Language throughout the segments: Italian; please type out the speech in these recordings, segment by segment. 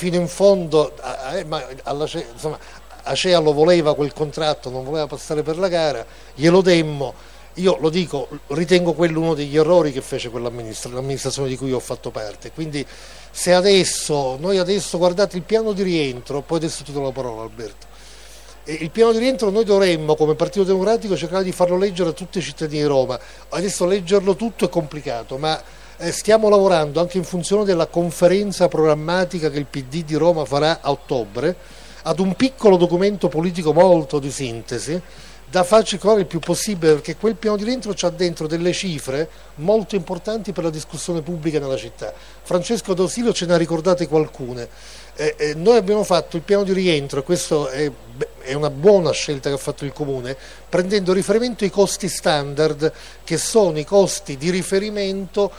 fino in fondo, eh, ma alla, insomma, Acea lo voleva quel contratto, non voleva passare per la gara, glielo demmo, io lo dico, ritengo quello uno degli errori che fece quell'amministrazione di cui ho fatto parte, quindi se adesso, noi adesso guardate il piano di rientro, poi adesso ti do la parola Alberto, il piano di rientro noi dovremmo come Partito Democratico cercare di farlo leggere a tutti i cittadini di Roma, adesso leggerlo tutto è complicato, ma stiamo lavorando anche in funzione della conferenza programmatica che il PD di Roma farà a ottobre, ad un piccolo documento politico molto di sintesi da farci correre il più possibile perché quel piano di rientro ha dentro delle cifre molto importanti per la discussione pubblica nella città. Francesco D'Ausilio ce ne ha ricordate qualcune. Eh, eh, noi abbiamo fatto il piano di rientro e questa è, è, una buona scelta che ha fatto il Comune, prendendo riferimento ai costi standard che sono i costi di riferimento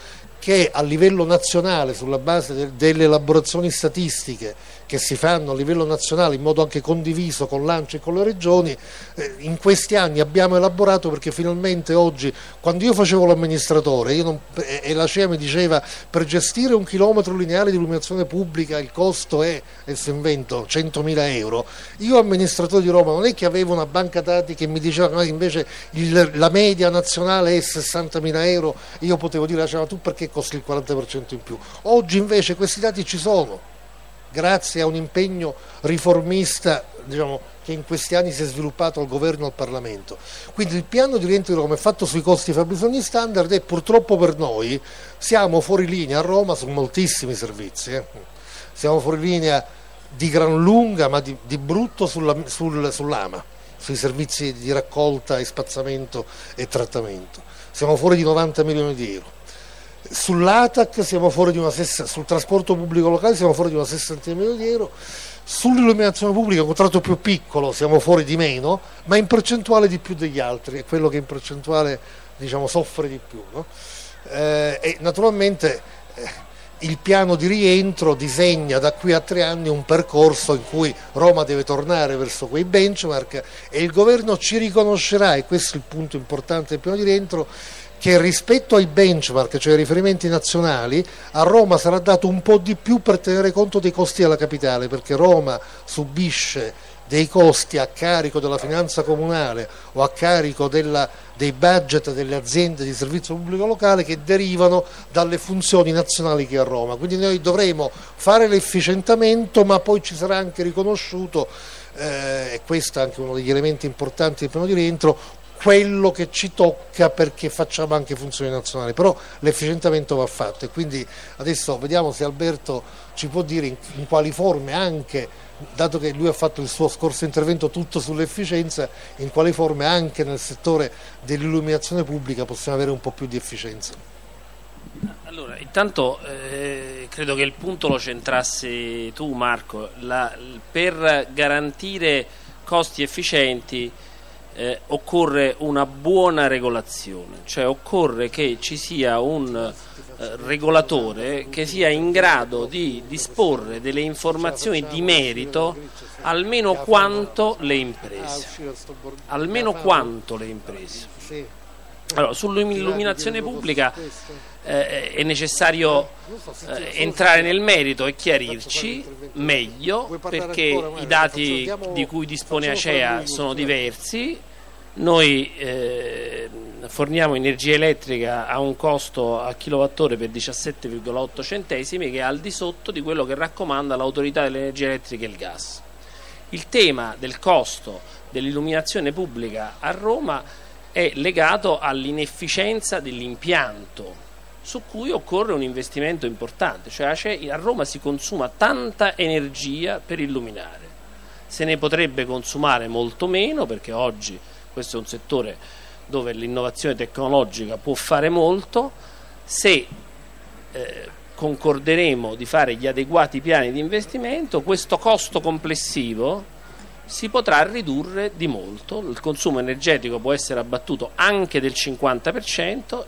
che a livello nazionale, sulla base de, delle elaborazioni statistiche che si fanno a livello nazionale in modo anche condiviso con l'ANCI e con le regioni, eh, in questi anni abbiamo elaborato perché finalmente oggi, quando io facevo l'amministratore non, e, e la CEA mi diceva per gestire un chilometro lineare di illuminazione pubblica il costo è, adesso invento, 100.000 euro, io amministratore di Roma non è che avevo una banca dati che mi diceva che invece il, la media nazionale è 60.000 euro, io potevo dire, ma tu perché costi il 40% in più? Oggi invece questi dati ci sono grazie a un impegno riformista diciamo, che in questi anni si è sviluppato al governo e al Parlamento. Quindi il piano di rientro Roma è fatto sui costi e fabbisogni standard e purtroppo per noi siamo fuori linea a Roma su moltissimi servizi. Eh. Siamo fuori linea di gran lunga ma di, di brutto sulla, sul, sull'AMA, sui servizi di raccolta e spazzamento e trattamento. Siamo fuori di 90 milioni di euro Sull'ATAC siamo fuori di una sessa, sul trasporto pubblico locale siamo fuori di una sessantina milioni di euro, sull'illuminazione pubblica, un contratto più piccolo, siamo fuori di meno, ma in percentuale di più degli altri, è quello che in percentuale diciamo, soffre di più. No? Eh, e naturalmente eh, il piano di rientro disegna da qui a tre anni un percorso in cui Roma deve tornare verso quei benchmark e il governo ci riconoscerà, e questo è il punto importante del piano di rientro, che rispetto ai benchmark, cioè ai riferimenti nazionali, a Roma sarà dato un po' di più per tenere conto dei costi della capitale, perché Roma subisce dei costi a carico della finanza comunale o a carico della, dei budget delle aziende di servizio pubblico locale che derivano dalle funzioni nazionali che ha Roma. Quindi noi dovremo fare l'efficientamento ma poi ci sarà anche riconosciuto, eh, e questo è anche uno degli elementi importanti del piano di rientro, quello che ci tocca perché facciamo anche funzioni nazionali, però l'efficientamento va fatto e quindi adesso vediamo se Alberto ci può dire in, in quali forme anche, dato che lui ha fatto il suo scorso intervento tutto sull'efficienza, in quali forme anche nel settore dell'illuminazione pubblica possiamo avere un po' più di efficienza. Allora, intanto eh, credo che il punto lo centrassi tu Marco, la, per garantire costi efficienti eh, occorre una buona regolazione, cioè occorre che ci sia un eh, regolatore che sia in grado di disporre delle informazioni di merito almeno quanto le imprese. Almeno quanto le imprese. Allora, sull'illuminazione pubblica eh, è necessario eh, entrare nel merito e chiarirci meglio perché i dati di cui dispone Acea sono diversi. Noi eh, forniamo energia elettrica a un costo a kilowattora per 17,8 centesimi che è al di sotto di quello che raccomanda l'autorità dell'energia elettrica e il gas. Il tema del costo dell'illuminazione pubblica a Roma è legato all'inefficienza dell'impianto su cui occorre un investimento importante, cioè a Roma si consuma tanta energia per illuminare, se ne potrebbe consumare molto meno perché oggi questo è un settore dove l'innovazione tecnologica può fare molto, se eh, concorderemo di fare gli adeguati piani di investimento, questo costo complessivo si potrà ridurre di molto, il consumo energetico può essere abbattuto anche del 50%, a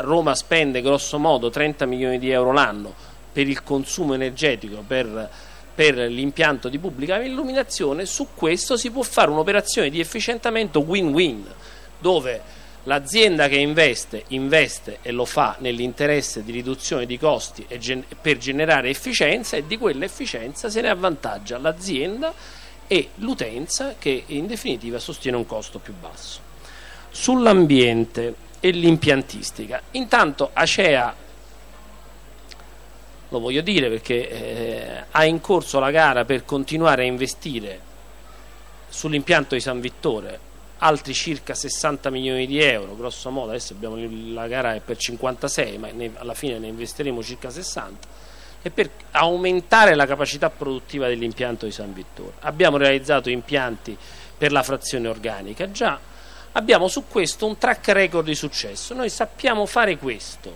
Roma spende grosso modo 30 milioni di euro l'anno per il consumo energetico, per, per l'impianto di pubblica illuminazione, su questo si può fare un'operazione di efficientamento win-win, dove L'azienda che investe, investe e lo fa nell'interesse di riduzione di costi gen per generare efficienza e di quell'efficienza se ne avvantaggia l'azienda e l'utenza che in definitiva sostiene un costo più basso. Sull'ambiente e l'impiantistica, intanto Acea, lo voglio dire perché eh, ha in corso la gara per continuare a investire sull'impianto di San Vittore altri circa 60 milioni di euro, grosso modo, adesso abbiamo la gara è per 56, ma ne, alla fine ne investiremo circa 60, e per aumentare la capacità produttiva dell'impianto di San Vittore. Abbiamo realizzato impianti per la frazione organica, già abbiamo su questo un track record di successo, noi sappiamo fare questo,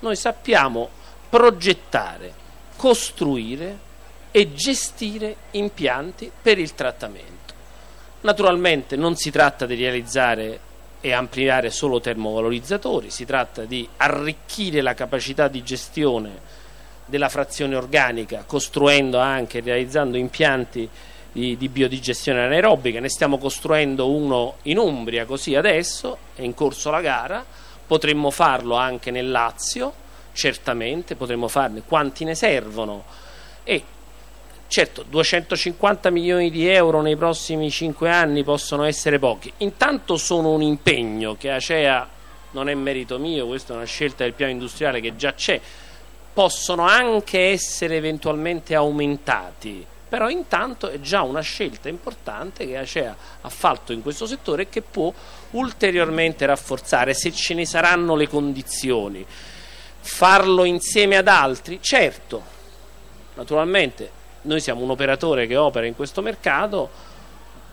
noi sappiamo progettare, costruire e gestire impianti per il trattamento. Naturalmente non si tratta di realizzare e ampliare solo termovalorizzatori, si tratta di arricchire la capacità di gestione della frazione organica costruendo anche e realizzando impianti di, di, biodigestione anaerobica, ne stiamo costruendo uno in Umbria così adesso, è in corso la gara, potremmo farlo anche nel Lazio, certamente potremmo farne quanti ne servono e Certo, 250 milioni di euro nei prossimi 5 anni possono essere pochi. Intanto sono un impegno che Acea non è merito mio, questa è una scelta del piano industriale che già c'è. Possono anche essere eventualmente aumentati, però intanto è già una scelta importante che Acea ha fatto in questo settore e che può ulteriormente rafforzare se ce ne saranno le condizioni. Farlo insieme ad altri? Certo, naturalmente noi siamo un operatore che opera in questo mercato,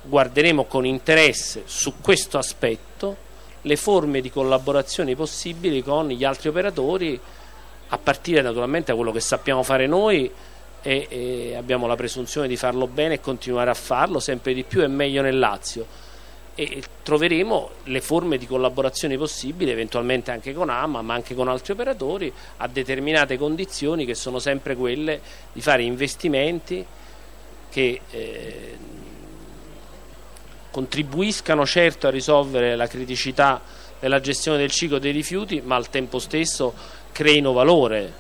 guarderemo con interesse su questo aspetto le forme di collaborazione possibili con gli altri operatori, a partire naturalmente da quello che sappiamo fare noi e, e abbiamo la presunzione di farlo bene e continuare a farlo sempre di più e meglio nel Lazio. E troveremo le forme di collaborazione possibili, eventualmente anche con AMA, ma anche con altri operatori, a determinate condizioni che sono sempre quelle di fare investimenti che eh, contribuiscano certo a risolvere la criticità della gestione del ciclo dei rifiuti, ma al tempo stesso creino valore,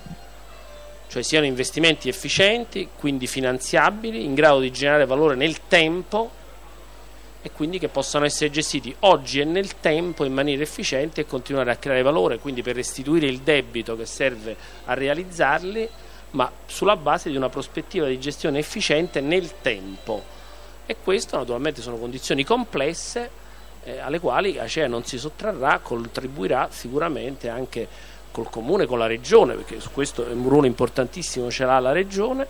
cioè siano investimenti efficienti, quindi finanziabili, in grado di generare valore nel tempo e quindi che possano essere gestiti oggi e nel tempo in maniera efficiente e continuare a creare valore, quindi per restituire il debito che serve a realizzarli, ma sulla base di una prospettiva di gestione efficiente nel tempo. E questo naturalmente sono condizioni complesse eh, alle quali Acea non si sottrarrà, contribuirà sicuramente anche col comune, con la regione, perché su questo è un ruolo importantissimo ce l'ha la regione,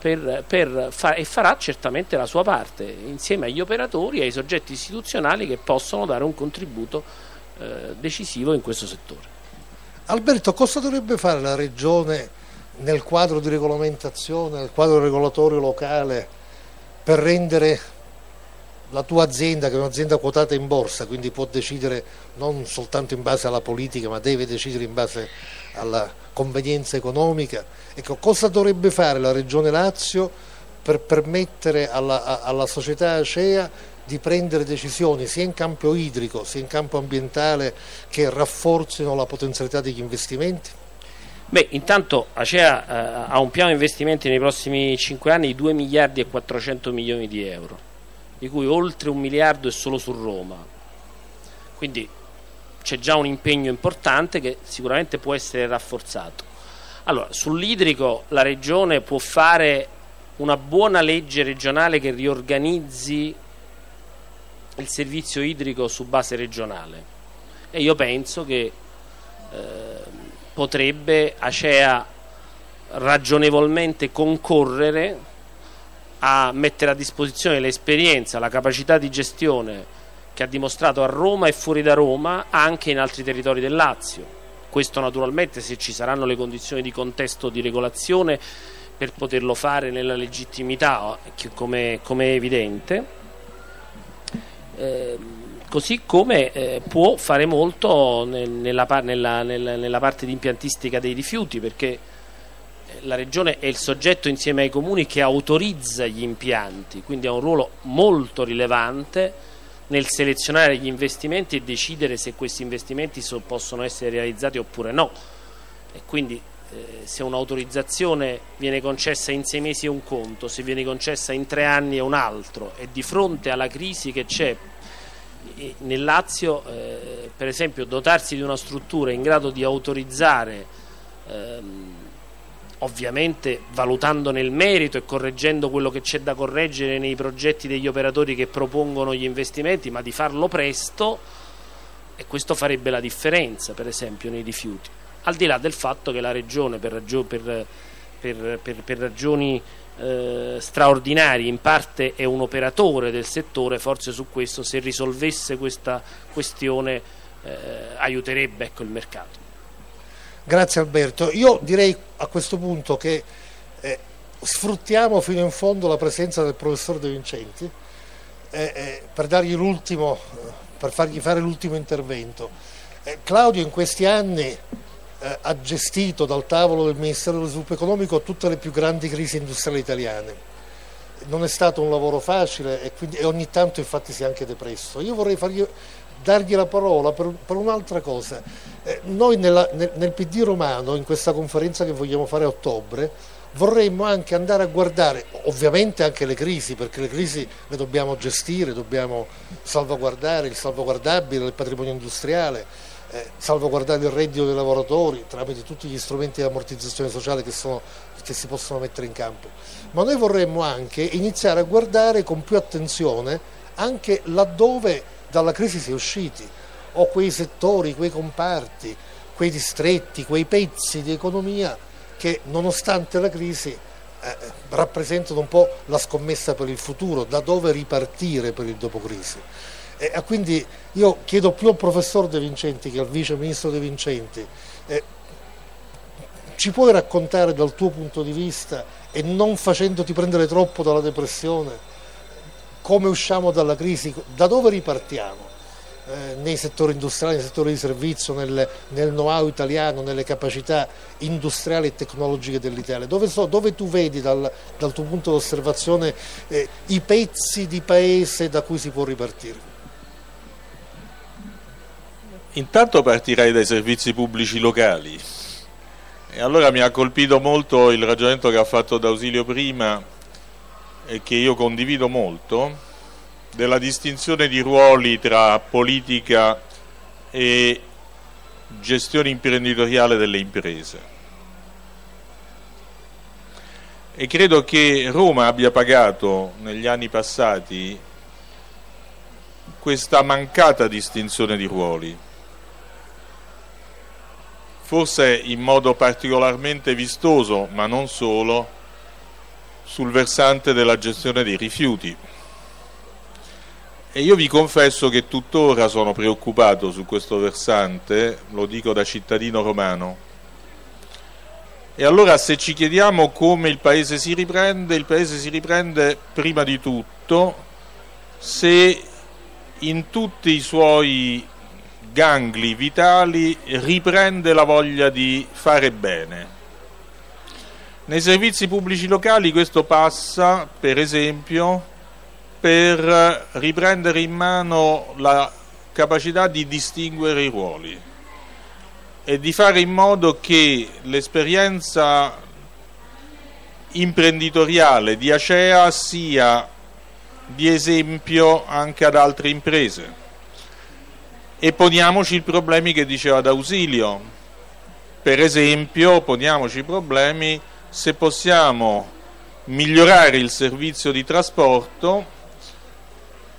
per, per fa e farà certamente la sua parte insieme agli operatori e ai soggetti istituzionali che possono dare un contributo eh, decisivo in questo settore. Alberto, cosa dovrebbe fare la Regione nel quadro di regolamentazione, nel quadro regolatorio locale per rendere la tua azienda, che è un'azienda quotata in borsa, quindi può decidere non soltanto in base alla politica, ma deve decidere in base alla convenienza economica. Ecco, cosa dovrebbe fare la Regione Lazio per permettere alla, alla società Acea di prendere decisioni sia in campo idrico sia in campo ambientale che rafforzino la potenzialità degli investimenti? Beh, intanto Acea eh, ha un piano investimenti nei prossimi 5 anni di 2 miliardi e 400 milioni di euro, di cui oltre un miliardo è solo su Roma. Quindi c'è già un impegno importante che sicuramente può essere rafforzato. Allora, sull'idrico la Regione può fare una buona legge regionale che riorganizzi il servizio idrico su base regionale e io penso che eh, potrebbe Acea ragionevolmente concorrere a mettere a disposizione l'esperienza, la capacità di gestione che ha dimostrato a Roma e fuori da Roma anche in altri territori del Lazio. Questo naturalmente se ci saranno le condizioni di contesto di regolazione per poterlo fare nella legittimità, come, come è evidente. Eh, così come eh, può fare molto nella, nella, nella, nella, parte di impiantistica dei rifiuti perché la Regione è il soggetto insieme ai comuni che autorizza gli impianti, quindi ha un ruolo molto rilevante nel selezionare gli investimenti e decidere se questi investimenti so, possono essere realizzati oppure no. E quindi eh, se un'autorizzazione viene concessa in sei mesi è un conto, se viene concessa in tre anni è un altro e di fronte alla crisi che c'è nel Lazio, eh, per esempio, dotarsi di una struttura in grado di autorizzare ehm, ovviamente valutando nel merito e correggendo quello che c'è da correggere nei progetti degli operatori che propongono gli investimenti, ma di farlo presto e questo farebbe la differenza per esempio nei rifiuti, al di là del fatto che la Regione per, ragio per, per, per ragioni eh, straordinarie in parte è un operatore del settore, forse su questo se risolvesse questa questione eh, aiuterebbe ecco, il mercato. Grazie Alberto. Io direi a questo punto che eh, sfruttiamo fino in fondo la presenza del professor De Vincenti eh, eh, per, per, fargli fare l'ultimo intervento. Eh, Claudio in questi anni eh, ha gestito dal tavolo del Ministero dello Sviluppo Economico tutte le più grandi crisi industriali italiane. Non è stato un lavoro facile e, quindi, e ogni tanto infatti si è anche depresso. Io vorrei fargli dargli la parola per, per un'altra cosa. Eh, noi nella, nel, nel, PD romano, in questa conferenza che vogliamo fare a ottobre, vorremmo anche andare a guardare, ovviamente anche le crisi, perché le crisi le dobbiamo gestire, dobbiamo salvaguardare il salvaguardabile del patrimonio industriale, eh, salvaguardare il reddito dei lavoratori tramite tutti gli strumenti di ammortizzazione sociale che, sono, che si possono mettere in campo. Ma noi vorremmo anche iniziare a guardare con più attenzione anche laddove dalla crisi si è usciti, o quei settori, quei comparti, quei distretti, quei pezzi di economia che nonostante la crisi eh, rappresentano un po' la scommessa per il futuro, da dove ripartire per il dopo crisi. E, quindi io chiedo più al professor De Vincenti che al vice ministro De Vincenti, eh, ci puoi raccontare dal tuo punto di vista e non facendoti prendere troppo dalla depressione come usciamo dalla crisi, da dove ripartiamo? Eh, nei settori industriali, nei settori di servizio, nel, nel know-how italiano, nelle capacità industriali e tecnologiche dell'Italia. Dove, so, dove, tu vedi dal, dal tuo punto di osservazione eh, i pezzi di paese da cui si può ripartire? Intanto partirei dai servizi pubblici locali. E allora mi ha colpito molto il ragionamento che ha fatto D'Ausilio prima e che io condivido molto, della distinzione di ruoli tra politica e gestione imprenditoriale delle imprese. E credo che Roma abbia pagato negli anni passati questa mancata distinzione di ruoli, forse in modo particolarmente vistoso, ma non solo, sul versante della gestione dei rifiuti. E io vi confesso che tuttora sono preoccupato su questo versante, lo dico da cittadino romano. E allora se ci chiediamo come il Paese si riprende, il Paese si riprende prima di tutto se in tutti i suoi gangli vitali riprende la voglia di fare bene nei servizi pubblici locali questo passa, per esempio, per riprendere in mano la capacità di distinguere i ruoli e di fare in modo che l'esperienza imprenditoriale di Acea sia di esempio anche ad altre imprese. E poniamoci i problemi che diceva D'Ausilio, per esempio poniamoci i problemi se possiamo migliorare il servizio di trasporto,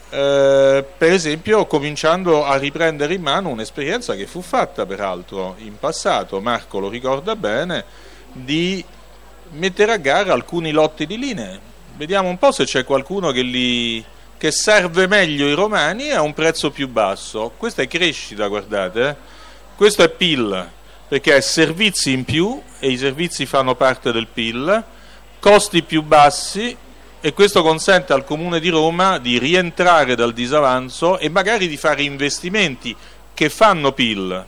eh, per esempio cominciando a riprendere in mano un'esperienza che fu fatta peraltro in passato, Marco lo ricorda bene, di mettere a gara alcuni lotti di linee. Vediamo un po' se c'è qualcuno che, li, che serve meglio i romani a un prezzo più basso. Questa è crescita, guardate, eh? questo è PIL perché è servizi in più e i servizi fanno parte del PIL, costi più bassi e questo consente al Comune di Roma di rientrare dal disavanzo e magari di fare investimenti che fanno PIL.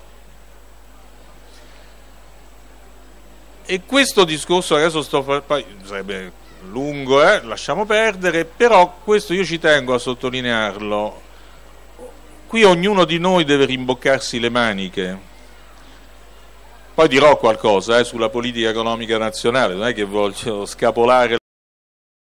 E questo discorso adesso sto sarebbe lungo, eh? lasciamo perdere, però questo io ci tengo a sottolinearlo. qui ognuno di noi deve rimboccarsi le maniche. Poi dirò qualcosa eh, sulla politica economica nazionale, non è che voglio scapolare